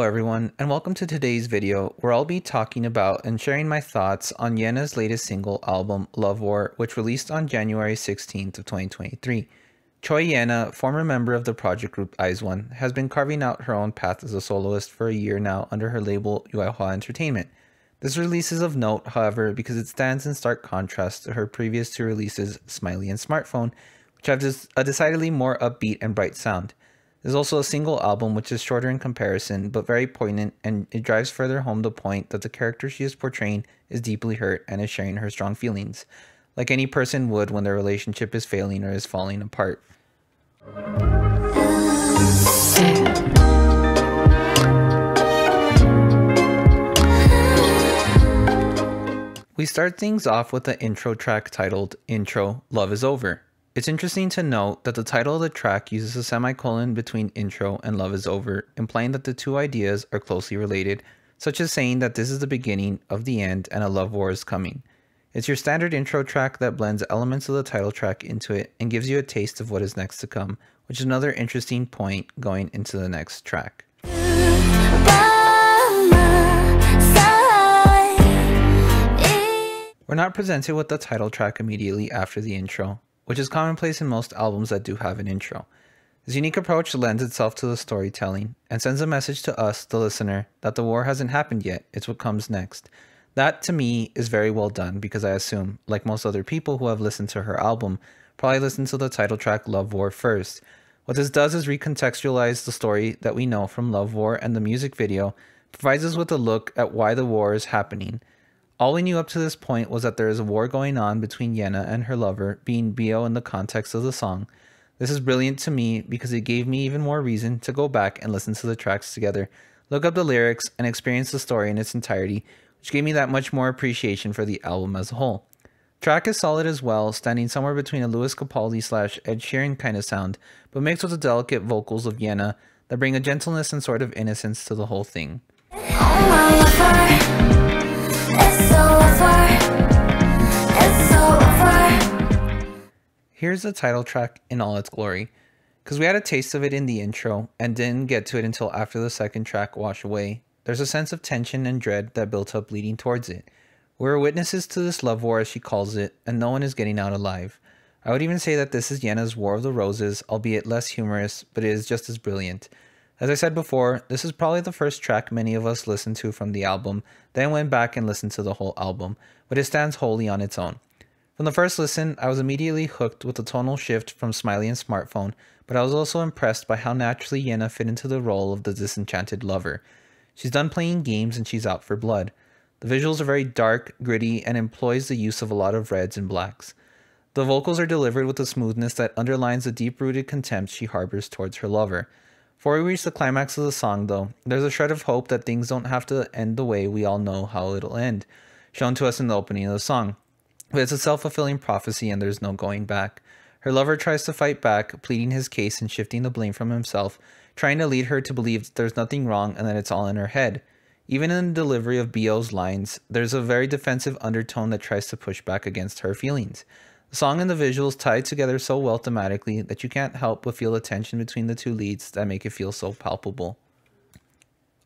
everyone, and welcome to today's video where I'll be talking about and sharing my thoughts on Yena's latest single album, Love War, which released on January 16th of 2023. Choi Yena, former member of the project group IZ*ONE, has been carving out her own path as a soloist for a year now under her label Yuehua Entertainment. This release is of note, however, because it stands in stark contrast to her previous two releases, Smiley and Smartphone, which have a decidedly more upbeat and bright sound. There's also a single album which is shorter in comparison, but very poignant, and it drives further home the point that the character she is portraying is deeply hurt and is sharing her strong feelings, like any person would when their relationship is failing or is falling apart. We start things off with the intro track titled Intro Love Is Over. It's interesting to note that the title of the track uses a semicolon between intro and love is over, implying that the two ideas are closely related, such as saying that this is the beginning of the end and a love war is coming. It's your standard intro track that blends elements of the title track into it and gives you a taste of what is next to come, which is another interesting point going into the next track. We're not presented with the title track immediately after the intro, which is commonplace in most albums that do have an intro. This unique approach lends itself to the storytelling and sends a message to us, the listener, that the war hasn't happened yet, it's what comes next. That, to me, is very well done because I assume, like most other people who have listened to her album, probably listened to the title track Love War first. What this does is recontextualize the story that we know from Love War and the music video, provides us with a look at why the war is happening, all we knew up to this point was that there is a war going on between Yena and her lover, being BE'O in the context of the song. This is brilliant to me because it gave me even more reason to go back and listen to the tracks together, look up the lyrics, and experience the story in its entirety, which gave me that much more appreciation for the album as a whole. Track is solid as well, standing somewhere between a Lewis Capaldi slash Ed Sheeran kind of sound, but mixed with the delicate vocals of Yena that bring a gentleness and sort of innocence to the whole thing. Oh Here's the title track in all its glory, because we had a taste of it in the intro and didn't get to it until after the second track Wash Away. There's a sense of tension and dread that built up leading towards it. We're witnesses to this love war as she calls it, and no one is getting out alive. I would even say that this is Yena's War of the Roses, albeit less humorous, but it is just as brilliant. As I said before, this is probably the first track many of us listened to from the album, then went back and listened to the whole album, but it stands wholly on its own. From the first listen, I was immediately hooked with the tonal shift from Smiley and Smartphone, but I was also impressed by how naturally Yena fit into the role of the disenchanted lover. She's done playing games and she's out for blood. The visuals are very dark, gritty, and employs the use of a lot of reds and blacks. The vocals are delivered with a smoothness that underlines the deep-rooted contempt she harbors towards her lover. Before we reach the climax of the song, though, there's a shred of hope that things don't have to end the way we all know how it'll end, shown to us in the opening of the song. But it's a self-fulfilling prophecy and there's no going back. Her lover tries to fight back, pleading his case and shifting the blame from himself, trying to lead her to believe that there's nothing wrong and that it's all in her head. Even in the delivery of BE'O's lines, there's a very defensive undertone that tries to push back against her feelings. The song and the visuals tie together so well thematically that you can't help but feel the tension between the two leads that make it feel so palpable.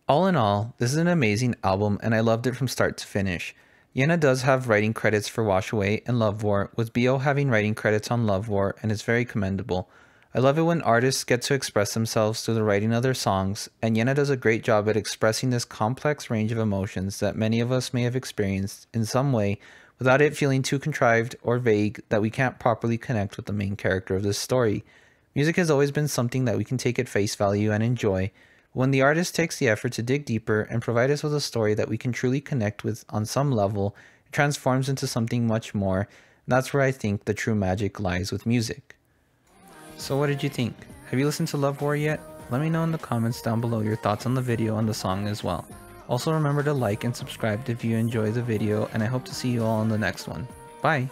All in all, this is an amazing album and I loved it from start to finish. Yena does have writing credits for Wash Away and Love War, with BE'O having writing credits on Love War, and it's very commendable. I love it when artists get to express themselves through the writing of their songs, and Yena does a great job at expressing this complex range of emotions that many of us may have experienced in some way without it feeling too contrived or vague that we can't properly connect with the main character of this story. Music has always been something that we can take at face value and enjoy, when the artist takes the effort to dig deeper and provide us with a story that we can truly connect with on some level, it transforms into something much more, that's where I think the true magic lies with music. So what did you think? Have you listened to Love War yet? Let me know in the comments down below your thoughts on the video and the song as well. Also remember to like and subscribe if you enjoy the video and I hope to see you all in the next one. Bye!